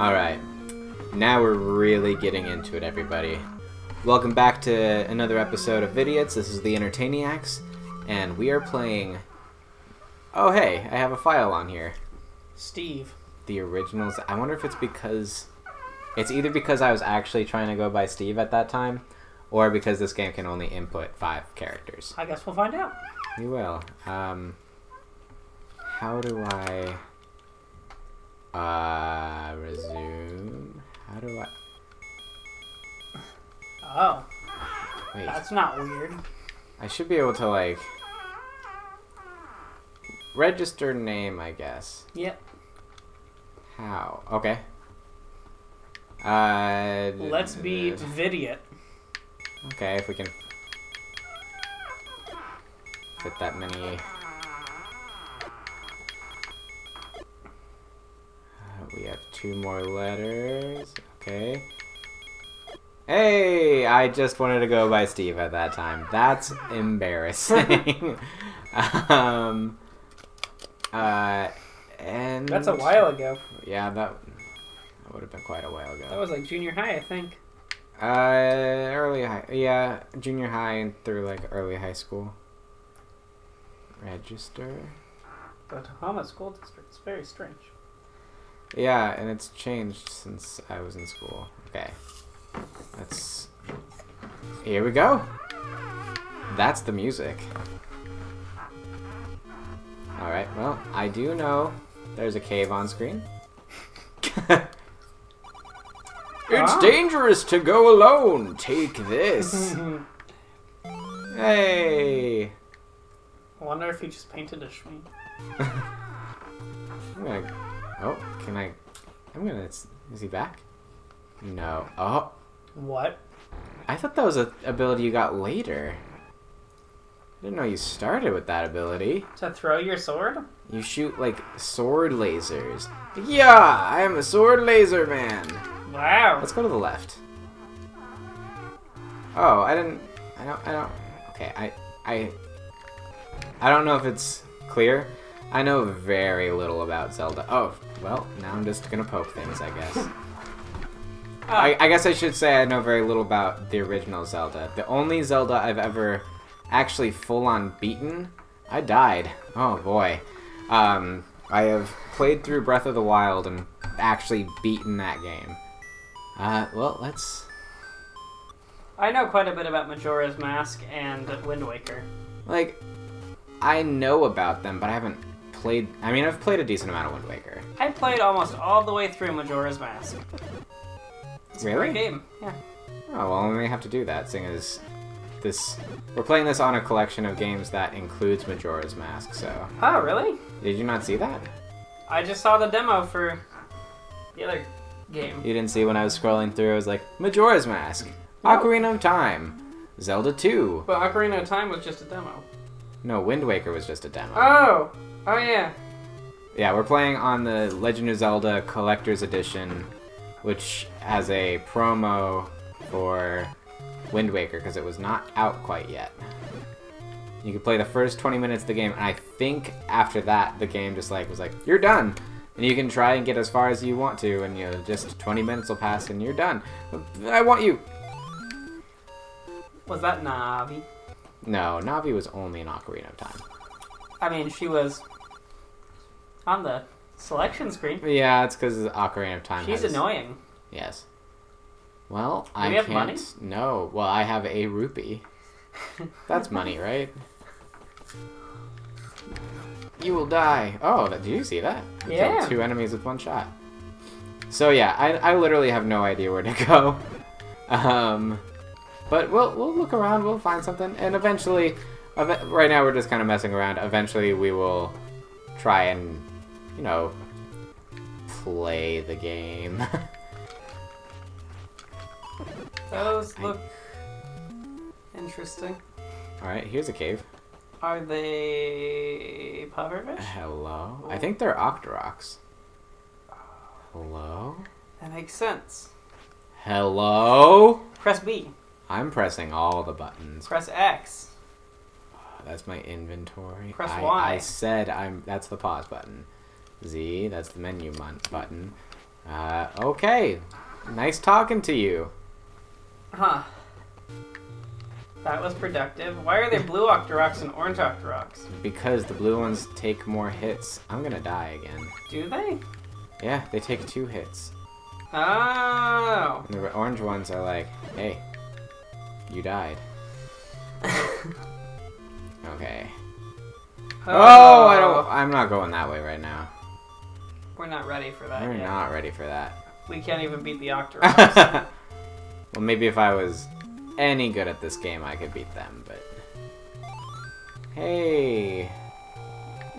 Alright, now we're really getting into it, everybody. Welcome back to another episode of Vidiots. This is the Entertainiacs, and we are playing. Oh, hey, I have a file on here. Steve. The originals. I wonder if it's because. It's either because I was actually trying to go by Steve at that time, or because this game can only input five characters. I guess we'll find out. You will. Um, how do I uh resume? How do I? Oh, Wait, that's not weird. I should be able to like register name, I guess. Yep. How? Okay. Uh, Let's be Vidiot. Okay, if we can fit that many. Uh, we have two more letters. Okay. Hey, I just wanted to go by Steve at that time. That's embarrassing. um. Uh. And That's a while ago. Yeah, that, that would have been quite a while ago. That was like junior high, I think. Uh, early high, yeah, junior high and through like early high school. Register. The Tahoma School District is very strange. Yeah, and it's changed since I was in school. Okay, let's. Here we go. That's the music. All right. Well, I do know there's a cave on screen. It's Ah. dangerous to go alone. Take this. Hey! I wonder if he just painted a Schmee. I'm gonna. Oh, can I? I'm gonna. Is he back? No. Oh, What? I thought that was an ability you got later. I didn't know you started with that ability. To throw your sword? You shoot like sword lasers. Yeah, I am a sword laser man. Wow. Let's go to the left. Oh, I didn't. I don't. I don't. Okay, I. I. I don't know if it's clear. I know very little about Zelda. Oh, well, now I'm just gonna poke things, I guess. I, I guess I should say I know very little about the original Zelda. The only Zelda I've ever actually full on beaten, I died. Oh boy. Um, I have played through Breath of the Wild and actually beaten that game. Uh, well, let's. I know quite a bit about Majora's Mask and Wind Waker. Like, I know about them, but I haven't played. I mean, I've played a decent amount of Wind Waker. I played almost all the way through Majora's Mask. It's a Really? great game. Yeah. Oh, well, we may have to do that, seeing as this. We're playing this on a collection of games that includes Majora's Mask, so. Oh, really? Did you not see that? I just saw the demo for the other game. You didn't see when I was scrolling through, I was like, Majora's Mask, No. Ocarina of Time, Zelda 2. But Ocarina of Time was just a demo. No, Wind Waker was just a demo. Oh! Oh, yeah. Yeah, we're playing on the Legend of Zelda Collector's Edition, which has a promo for Wind Waker because it was not out quite yet. You could play the first 20 minutes of the game, and I think after that, the game just like was like, "You're done," and you can try and get as far as you want to, and you know, just 20 minutes will pass, and you're done. I want you. Was that Navi? No, Navi was only in Ocarina of Time. I mean, she was on the selection screen. Yeah, it's because Ocarina of Time. She's has- annoying. Yes. Well, Do I we have can't. money? No. Well, I have a rupee. That's money, right? You will die. Oh, that, did you see that? Killed Yeah. two enemies with one shot. So yeah, I, I literally have no idea where to go. Um, but we'll we'll look around. We'll find something, and eventually, eve- right now we're just kind of messing around. Eventually, we will try and, you know, play the game. Those I- look interesting. All right, here's a cave. Are they pufferfish? Hello. I think they're Octoroks. Hello. That makes sense. Hello. Press B. I'm pressing all the buttons. Press X. That's my inventory. Press I, Y. I said I'm. That's the pause button. Z. That's the menu button. Uh, okay. Nice talking to you. Huh. That was productive. Why are there blue Octoroks and orange Octoroks? Because the blue ones take more hits. I'm gonna die again. Do they? Yeah, they take two hits. Oh. And the orange ones are like, hey, you died. Okay. Oh, I don't. I'm not going that way right now. We're not ready for that We're yet. not ready for that. We can't even beat the Octoroks. well, maybe if I was any good at this game, I could beat them, but. Hey,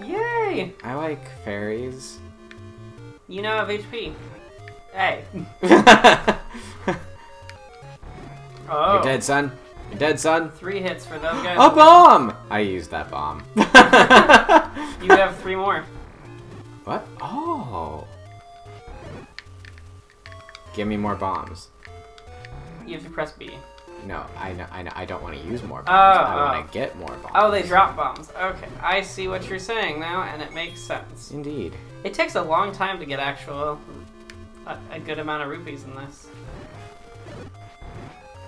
Yay! I like fairies. You now have HP. Hey. Oh. You're dead, son. You're dead, son. Three hits for those guys. A bomb! I used that bomb. You have three more. What? Oh. Give me more bombs. You have to press B. No, I know, I know, I don't want to use more bombs. Oh, I want oh. to get more bombs. Oh, they drop bombs. Okay, I see what you're saying now, and it makes sense. Indeed. It takes a long time to get actual a, a good amount of rupees in this.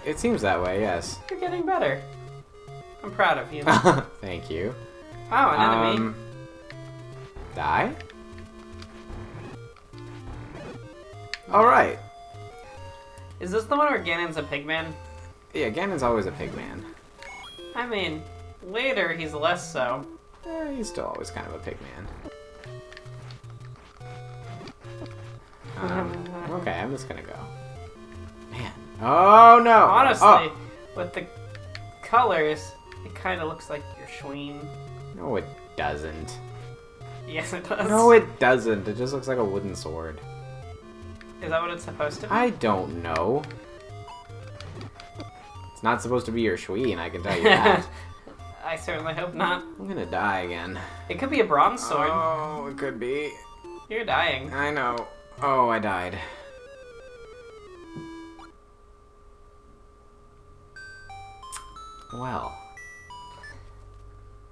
It seems that way, yes. You're getting better. I'm proud of you. oh, Thank you. an enemy. Um, die? Alright. Is this the one where Ganon's a pigman? Yeah, Ganon's always a pigman. I mean, later he's less so. Eh, he's still always kind of a pigman. Um, okay, I'm just gonna go. Man. Oh no! Honestly, Oh, with the colors, it kind of looks like your Schween. no, it doesn't. Yes, it does. No, it doesn't. It just looks like a wooden sword. Is that what it's supposed to be? I don't know. It's not supposed to be your Schween, I can tell you that. I certainly hope not. I'm gonna die again. It could be a bronze sword. Oh, it could be. You're dying. I know. Oh, I died. Well.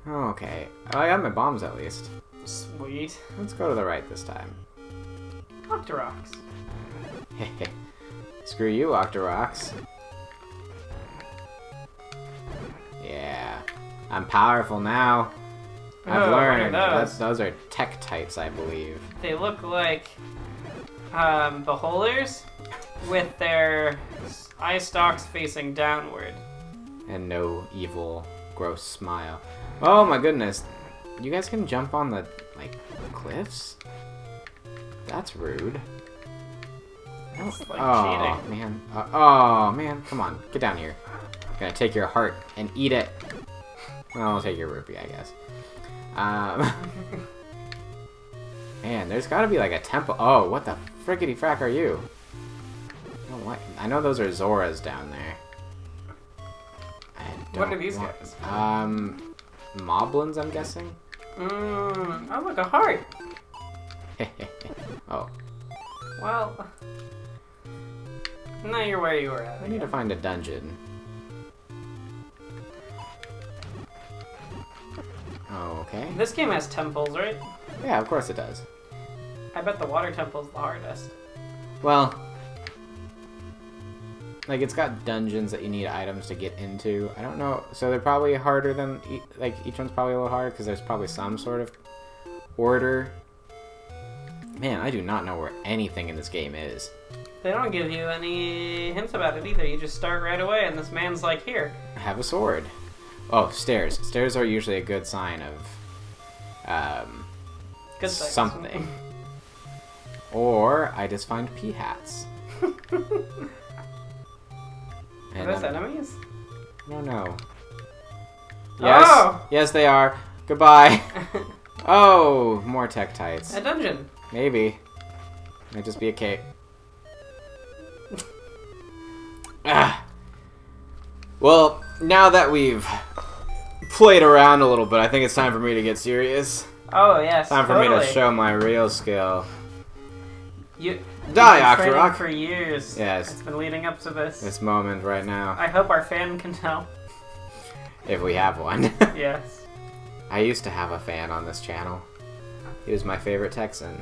Okay. Oh, I got my bombs at least. Sweet. Let's go to the right this time. Octoroks. Screw you, Octoroks. Yeah. I'm powerful now. I've Oh, learned. those? That, those are Tektites, I believe. They look like um, beholders with their eye stalks facing downward. And no evil, gross smile. Oh my goodness. You guys can jump on the, like, cliffs? That's rude. Like oh, cheating. man. Uh, oh, man. Come on. Get down here. I'm gonna take your heart and eat it. Well, I'll take your rupee, I guess. Um, man, there's gotta be like a temple. Oh, what the frickety frack are you? I, like, I know those are Zoras down there. I What are these want- guys? Um, Moblins, I'm guessing. Mmm. Oh, look, a heart. oh, Well, now you're where you were at. I need to find a dungeon. Oh, okay. This game has temples, right? Yeah, of course it does. I bet the water temple's the hardest. Well, like it's got dungeons that you need items to get into. I don't know, so they're probably harder than e- like each one's probably a little harder because there's probably some sort of order. Man, I do not know where anything in this game is. They don't give you any hints about it either. You just start right away, and this man's like, here. I have a sword. Oh, stairs. Stairs are usually a good sign of um, Good thing. something. Or I just find Peahats. Are those I'm- enemies? No, no. Yes. Oh! Yes, they are. Goodbye. oh, more Tektites. a dungeon. Maybe. Might just be a cape. ah. Well, now that we've played around a little bit, I think it's time for me to get serious. Oh yes. Time for me to show my real skill. You. Die, you've been training Octorok. For years. Yes. It's been leading up to this. This moment right now, I hope our fan can tell. if we have one. Yes. I used to have a fan on this channel. He was my favorite Texan.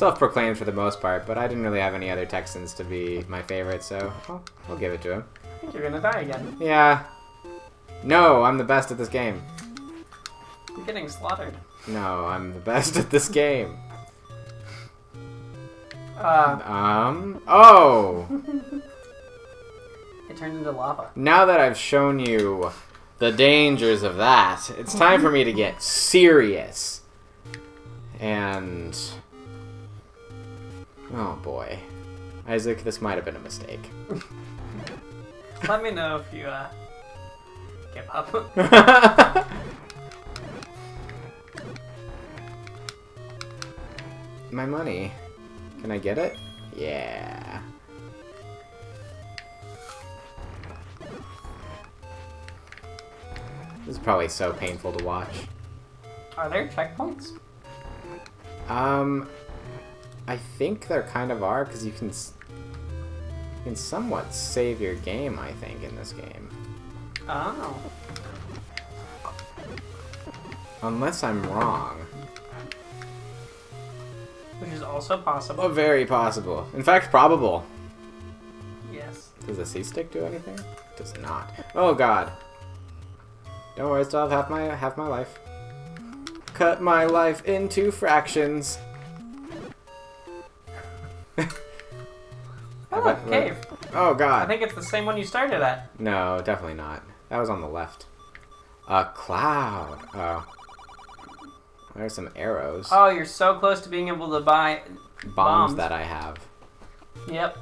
Self-proclaimed for the most part, but I didn't really have any other Texans to be my favorite, so I'll, I'll give it to him. I think you're gonna die again. Yeah. No, I'm the best at this game. You're getting slaughtered. No, I'm the best at this game. Uh, Um. Oh. it turned into lava. Now that I've shown you the dangers of that, it's time for me to get serious. And. Oh boy. Isaac, this might have been a mistake. Let me know if you uh give up. My money. Can I get it? Yeah. This is probably so painful to watch. Are there checkpoints? Um, I think there kind of are because you can you can somewhat save your game. I think in this game, Oh. unless I'm wrong. Which is also possible. Oh, very possible. In fact, probable. Yes. Does the C stick do anything? It does not. Oh God. Don't worry, I still have half my half my life. Cut my life into fractions. Oh, cave. Oh God. I think it's the same one you started at. No, definitely not. That was on the left. A cloud. Oh. There's some arrows. Oh, you're so close to being able to buy. bombs, bombs. that I have. Yep.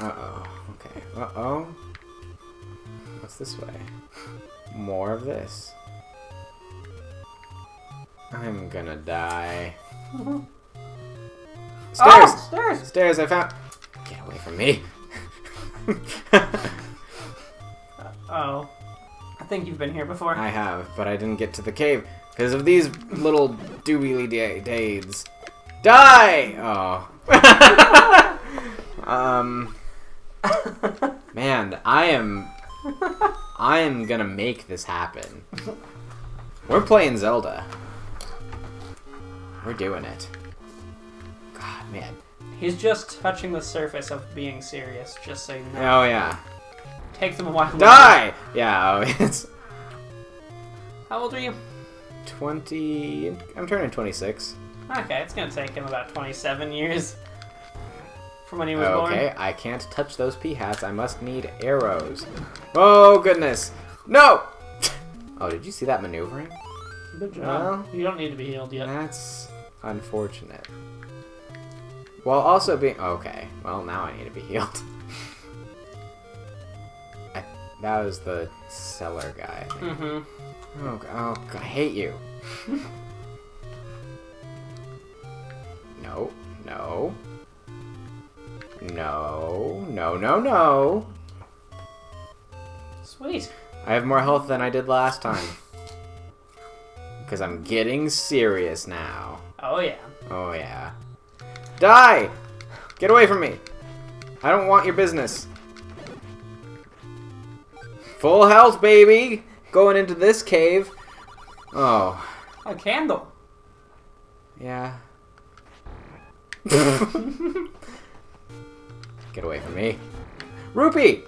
Uh-oh. Okay. Uh-oh. What's this way? More of this. I'm gonna die. Stairs! Oh, stairs. Stairs, I found... Get away from me. Oh. I think you've been here before. I have, but I didn't get to the cave because of these little doobly da- dades. Die! Oh. um... Man, I am... I am gonna make this happen. We're playing Zelda. We're doing it. Man. He's just touching the surface of being serious, just so you know. Oh, yeah. Takes him a while. Die! Yeah, oh, it's How old are you? 20... I'm turning 26. Okay, it's gonna take him about 27 years from when he was Okay, born. I can't touch those Peahats. I must need arrows. Oh, goodness. No! Oh, did you see that maneuvering? Good job. Well- you don't need to be healed yet. That's unfortunate. While also being... Okay, well, now I need to be healed. I, that was the cellar guy. Mm-hmm. Oh, oh, I hate you. no, no. No, no, no, no. Sweet. I have more health than I did last time. Because I'm getting serious now. Oh yeah. Oh, yeah. Die! Get away from me! I don't want your business. Full health, baby! Going into this cave. Oh, A candle. yeah. Get away from me. Rupee!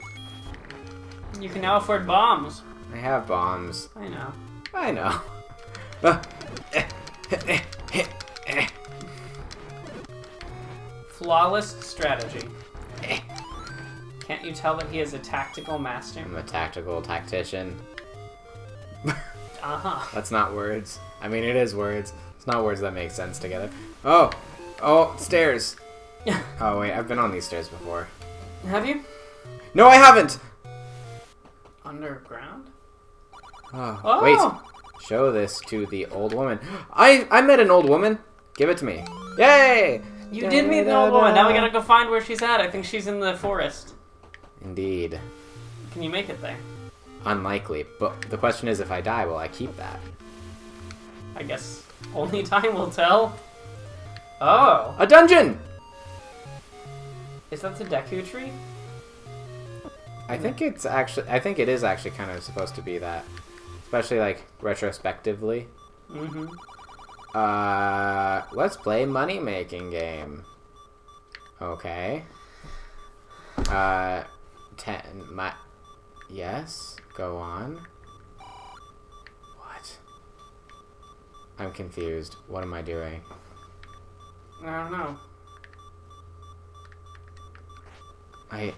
You can now afford bombs. I have bombs. I know. I know. Flawless strategy. Can't you tell that he is a tactical master? I'm a tactical tactician. Uh-huh. That's not words. I mean, it is words. It's not words that make sense together. Oh! Oh, stairs! Oh, wait, I've been on these stairs before. Have you? No, I haven't! Underground? Oh, Oh! wait. Show this to the old woman. I I met an old woman. Give it to me. Yay! You did meet the old woman. Now we gotta go find where she's at. I think she's in the forest. Indeed. Can you make it there? Unlikely. But the question is, if I die, will I keep that? I guess only time will tell. Oh, A dungeon! is that the Deku tree? I think it's actually. I think it is actually kind of supposed to be that, especially like retrospectively. Mm-hmm. Uh, let's play money making game. Okay. Uh, ten. My. Yes. Go on. What? I'm confused. What am I doing? I don't know. I.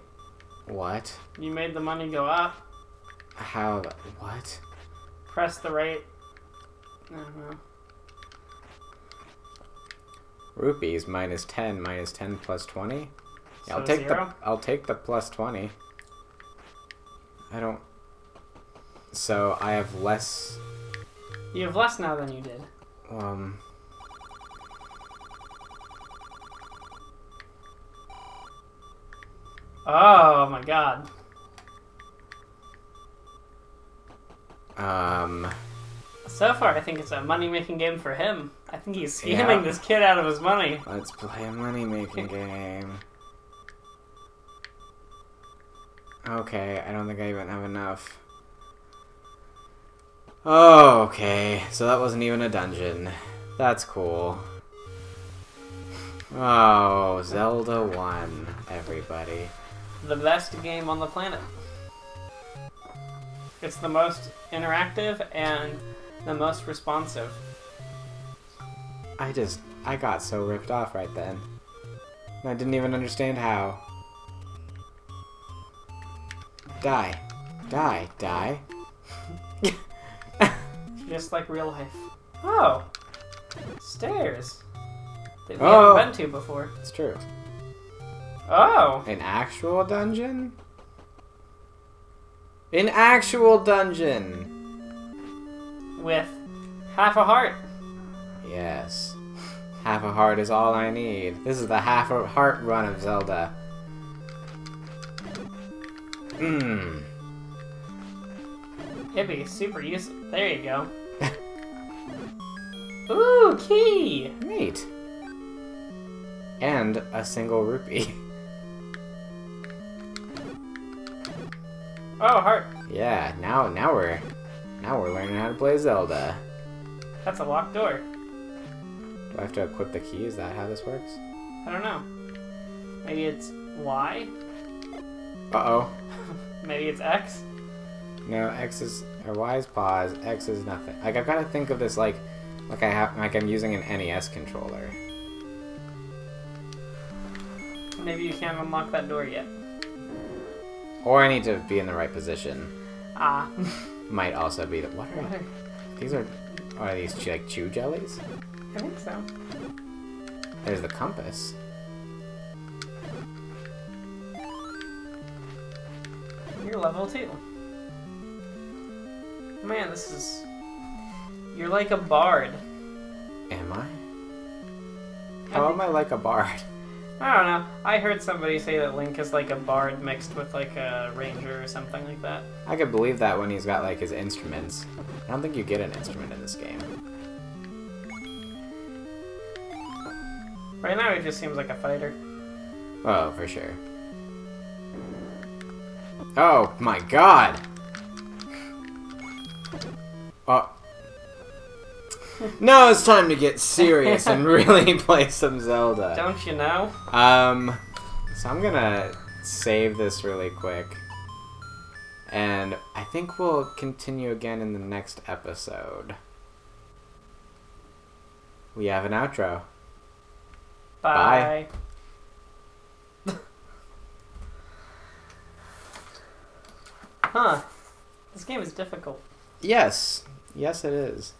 What? You made the money go up. How? What? Press the right. I don't know. Rupees minus ten minus ten plus twenty. Yeah, I'll take zero? the I'll take the plus twenty. I don't. So I have less. You have less now than you did. Um. Oh my god. Um. So far, I think it's a money making game for him. I think he's scamming Yeah. this kid out of his money. Let's play a money making game. Okay, I don't think I even have enough. Oh, okay. So that wasn't even a dungeon. That's cool. Oh, Zelda 1, everybody. The best game on the planet. It's the most interactive and the most responsive. I just, I got so ripped off right then. I didn't even understand how. Die. Die. Die. Just like real life. Oh! Stairs! That we Oh. haven't been to before. It's true. Oh! An actual dungeon? An actual dungeon! With half a heart. Yes. Half a heart is all I need. This is the half a heart run of Zelda. Mmm. It'd be super useful. There you go. Ooh, key! Neat. And a single rupee. Oh, heart. yeah, now now we're now we're learning how to play Zelda. That's a locked door. Do I have to equip the key? Is that how this works? I don't know. Maybe it's Y? Uh oh. Maybe it's X? No, X is or Y is pause. X is nothing. Like I've got to think of this like like I have like I'm using an NES controller. Maybe you can't unlock that door yet. Or I need to be in the right position. Ah. Might also be the what are What are- these are are these like chew jellies? I think so. There's the compass. You're level two. Man, this is. You're like a bard. Am I? How am I like a bard? I don't know. I heard somebody say that Link is like a bard mixed with like a ranger or something like that. I could believe that when he's got like his instruments. I don't think you get an instrument in this game. Right now, he just seems like a fighter. Oh, for sure. Oh my god! Oh. Now it's time to get serious and really play some Zelda. Don't you know? Um, so I'm gonna save this really quick. And I think we'll continue again in the next episode. We have an outro. Bye. huh. This game is difficult. Yes. Yes, it is.